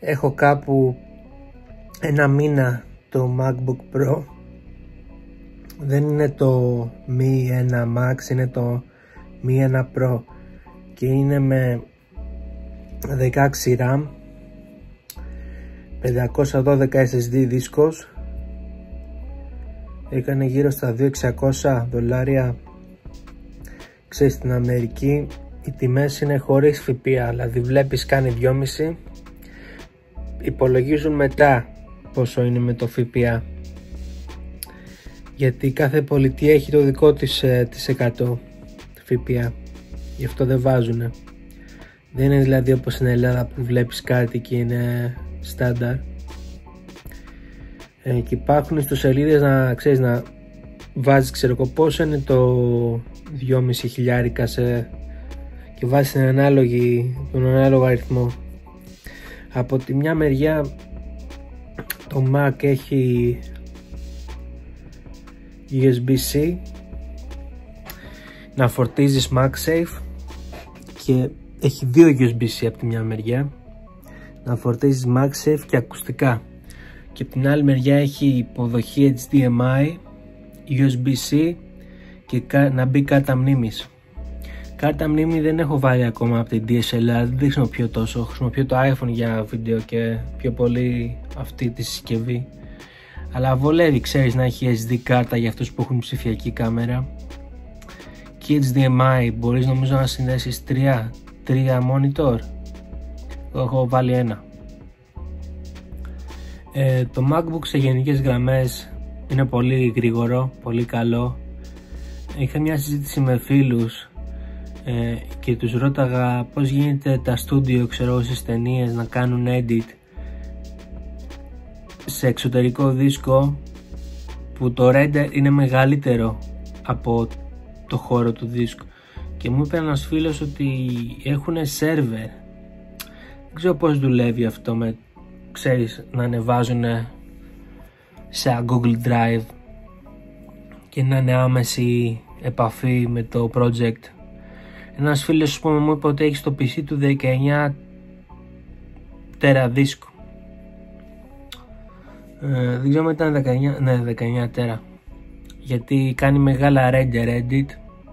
έχω κάπου ένα μήνα το MacBook Pro. Δεν είναι το Mi 1 Max είναι το Mi 1 Pro. Και είναι με 16 RAM. 512 SSD δίσκος. Έκανε γύρω στα 2600 δολάρια ξέρεις στην Αμερική. Οι τιμές είναι χωρίς ΦΠΑ δηλαδή βλέπεις κάνει 2,5 υπολογίζουν μετά πόσο είναι με το ΦΠΑ. Γιατί κάθε πολιτεία έχει το δικό της ε, της 100 ΦΠΑ. Γι' αυτό δεν βάζουνε. Δεν είναι δηλαδή όπως στην Ελλάδα που βλέπεις κάτι και είναι στάνταρ. Ε, και υπάρχουν στο σελίδες να ξέρεις να βάζεις ξέρω εγώ πόσο είναι το 2,5 χιλιάρικα σε, και βάζεις την ανάλογη, τον ανάλογο αριθμό από τη μια μεριά το Mac έχει USB-C να φορτίζεις MagSafe και έχει δύο USB-C από τη μια μεριά να φορτίζεις MagSafe και ακουστικά. Και από την άλλη μεριά έχει υποδοχή HDMI USB-C και να μπει κάρτα μνήμης κάρτα μνήμη δεν έχω βάλει ακόμα από την DSLR δεν χρησιμοποιώ τόσο. Χρησιμοποιώ το iPhone για βίντεο και πιο πολύ αυτή τη συσκευή. Αλλά βολεύει ξέρεις να έχει SD κάρτα για αυτούς που έχουν ψηφιακή κάμερα. Και HDMI μπορείς νομίζω να συνδέσεις τρία, τρία monitor. Έχω βάλει ένα. Ε, το MacBook σε γενικές γραμμές είναι πολύ γρήγορο, πολύ καλό. Είχα μια συζήτηση με φίλους ε, και τους ρώταγα πως γίνεται τα studio ξέρω στις ταινίες να κάνουν edit σε εξωτερικό δίσκο που το render είναι μεγαλύτερο από το χώρο του δίσκου. Και μου είπε ένας φίλος ότι έχουν server δεν ξέρω πως δουλεύει αυτό με ξέρεις να ανεβάζουν σε Google Drive και να είναι άμεση επαφή με το project ένας φίλος μου είπε ότι έχεις στο PC του 19 τέρα δίσκο ε, δεν ξέρω μετά 19, ναι 19 τέρα. Γιατί κάνει μεγάλα render edit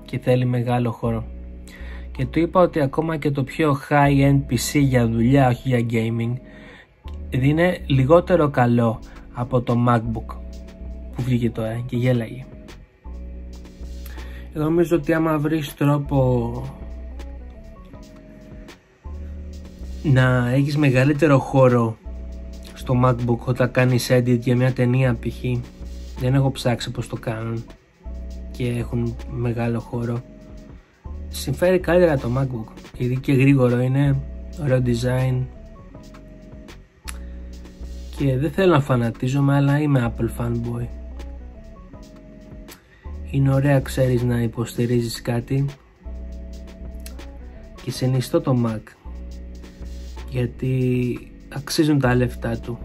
και θέλει μεγάλο χώρο. Και του είπα ότι ακόμα και το πιο high end PC για δουλειά όχι για gaming είναι λιγότερο καλό από το macbook που βγήκε τώρα και γέλαγε νομίζω ότι άμα βρεις τρόπο να έχεις μεγαλύτερο χώρο στο macbook όταν κάνεις edit για μια ταινία π.χ. δεν έχω ψάξει πως το κάνουν και έχουν μεγάλο χώρο. Συμφέρει καλύτερα το macbook γιατί και γρήγορο είναι ωραίο design. Και δεν θέλω να φανατίζομαι αλλά είμαι Apple fanboy είναι ωραία ξέρεις να υποστηρίζεις κάτι και συνιστώ το Mac γιατί αξίζουν τα λεφτά του